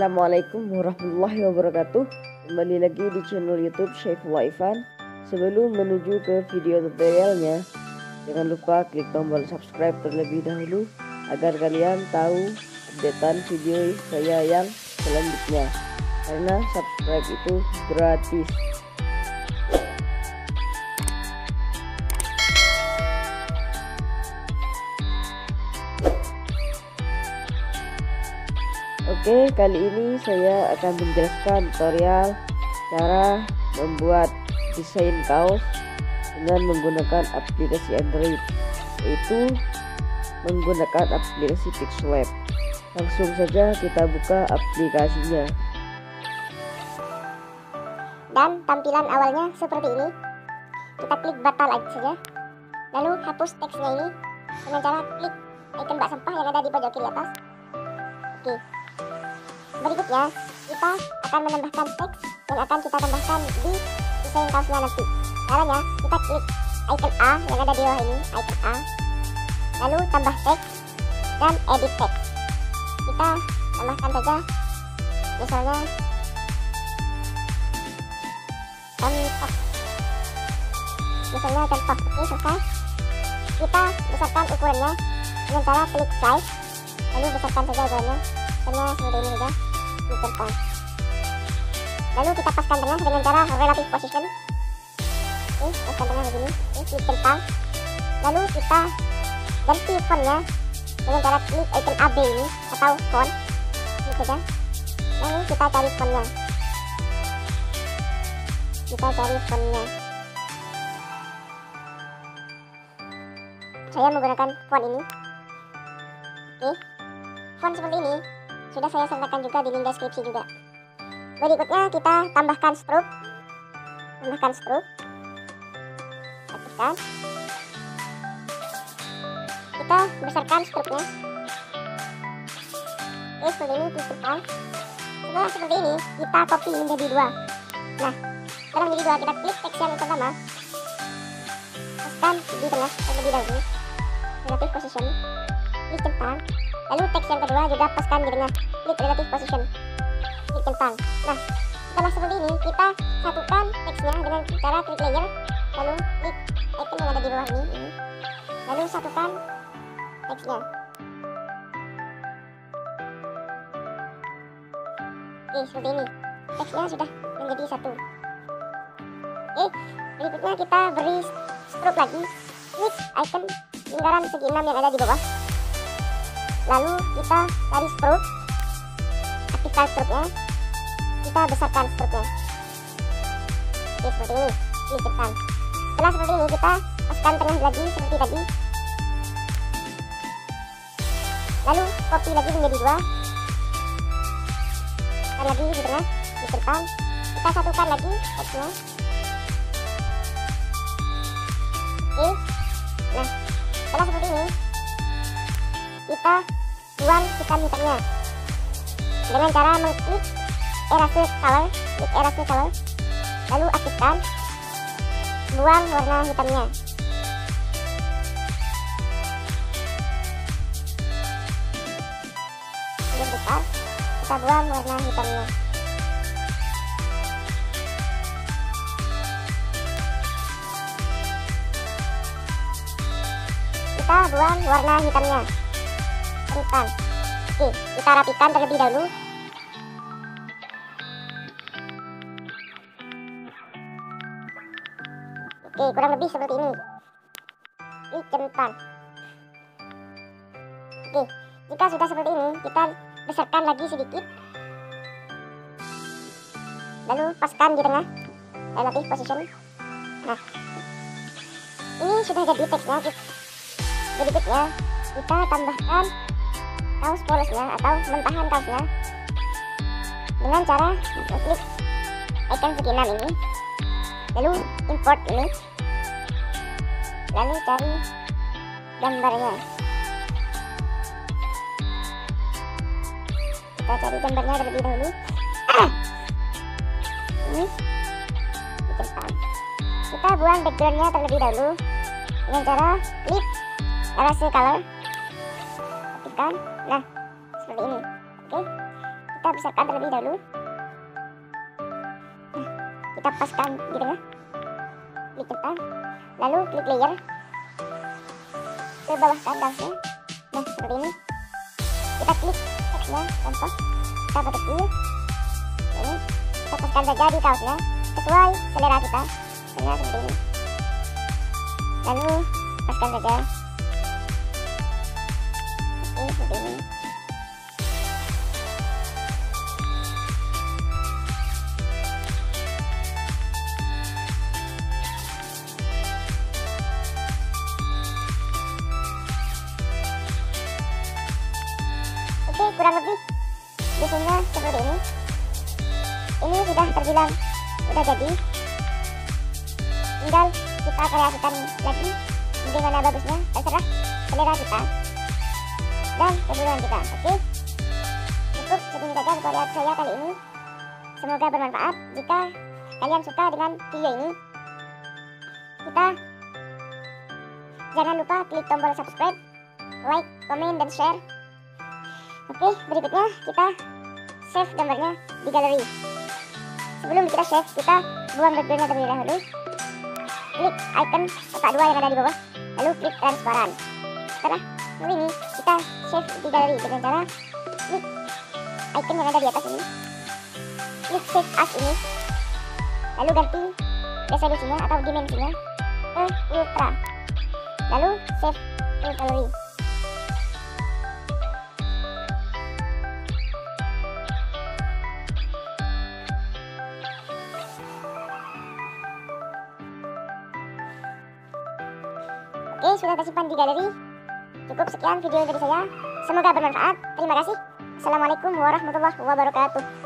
Assalamualaikum warahmatullahi wabarakatuh. Kembali lagi di channel youtube Syaifullah Ivan Sebelum menuju ke video tutorialnya Jangan lupa klik tombol subscribe terlebih dahulu Agar kalian tahu updatean video saya yang selanjutnya. Karena subscribe itu gratis Oke, kali ini saya akan menjelaskan tutorial cara membuat desain kaos dengan menggunakan aplikasi Android, yaitu menggunakan aplikasi Pixelab. Langsung saja kita buka aplikasinya. Dan tampilan awalnya seperti ini. Kita klik batal aja saja. Lalu hapus teksnya ini dengan cara klik icon bak sampah yang ada di pojok kiri atas. Oke, Berikutnya, kita akan menambahkan teks yang akan kita tambahkan di desain kaosnya nanti. Caranya, kita klik icon A yang ada di bawah ini, icon A. Lalu tambah teks dan edit teks. Kita tambahkan saja misalnya contoh. Misalnya contoh, oke selesai. Kita besarkan ukurannya dengan cara klik size, lalu besarkan saja ukurannya. Misalnya seperti ini saja Lalu kita paskan tengah dengan cara relative position. Oke, paskan tengah begini. Oke, klik centang. Lalu kita ganti fontnya dengan cara klik icon AB ini atau font. Ini saja. Lalu kita cari fontnya. Kita cari fontnya. Saya menggunakan font ini. Oke, font seperti ini sudah saya sertakan juga di link deskripsi juga. Berikutnya kita tambahkan stroke. Tambahkan stroke. Aktifkan. Kita besarkan stroke-nya. Oke, seperti ini tutupan. Setelah seperti ini, kita copy menjadi dua. Nah, setelah menjadi dua, kita klik teks yang pertama. Paskan di tengah terlebih dahulu. Relative position. Klik centang Lalu teks yang kedua juga paskan di tengah. Klik relative position. Klik centang. Nah, setelah seperti ini, kita satukan teksnya dengan cara klik layer, lalu klik icon yang ada di bawah ini, ini. lalu satukan teksnya. Oke, seperti ini. Teksnya sudah menjadi satu. Oke, berikutnya kita beri stroke lagi. Klik icon lingkaran segi enam yang ada di bawah lalu kita cari stroke aktifkan stroke nya kita besarkan stroke nya oke seperti ini ini cepat setelah seperti ini kita paskan tengah lagi seperti tadi. Lalu copy lagi menjadi dua. Dan lagi di tengah di depan kita satukan lagi teksnya oke nah setelah seperti ini kita buang hitam-hitamnya dengan cara mengklik erase color klik erase color lalu aktifkan buang warna hitamnya. Ini besar kita buang warna hitamnya. Kita buang warna hitamnya rapikan oke kita rapikan terlebih dahulu. Oke kurang lebih seperti ini. Ini centang oke jika sudah seperti ini kita besarkan lagi sedikit. Lalu paskan di tengah. Relative position. Nah ini sudah jadi teksnya berikutnya kita tambahkan kaos polosnya atau mentahan kaosnya dengan cara klik icon segi 6 ini lalu import ini lalu cari gambarnya. Kita cari gambarnya terlebih dahulu. Ini kita buang backgroundnya terlebih dahulu. Dengan cara klik erase color aktifkan nah seperti ini oke kita besarkan terlebih dahulu. Nah, kita paskan di tengah. Klik centang. Lalu klik layer. Ke bawah kan kaosnya. Nah, seperti ini. Kita klik teksnya, contoh. Kita petik Ini. Kita paskan saja di kaosnya sesuai selera kita. Misalnya seperti ini. Lalu paskan saja. Kurang lebih biasanya seperti ini. Ini sudah terbilang sudah jadi. Tinggal kita kreasikan lagi bagaimana bagusnya, terserah selera kita dan kebutuhan kita. Oke, cukup segini saja tutorial saya kali ini. Semoga bermanfaat. Jika kalian suka dengan video ini, kita jangan lupa klik tombol subscribe, like, komen, dan share. Oke, berikutnya kita save gambarnya di galeri. Sebelum kita save, kita buang backgroundnya terlebih dahulu. Klik icon kotak dua yang ada di bawah, lalu klik transparan. Setelah ini, kita save di galeri dengan cara klik icon yang ada di atas ini. Klik save as ini, lalu ganti resolusinya atau dimensinya ke ultra. Lalu save ke galeri. Oke, sudah tersimpan di galeri. Cukup sekian video dari saya. Semoga bermanfaat. Terima kasih. Assalamualaikum warahmatullahi wabarakatuh.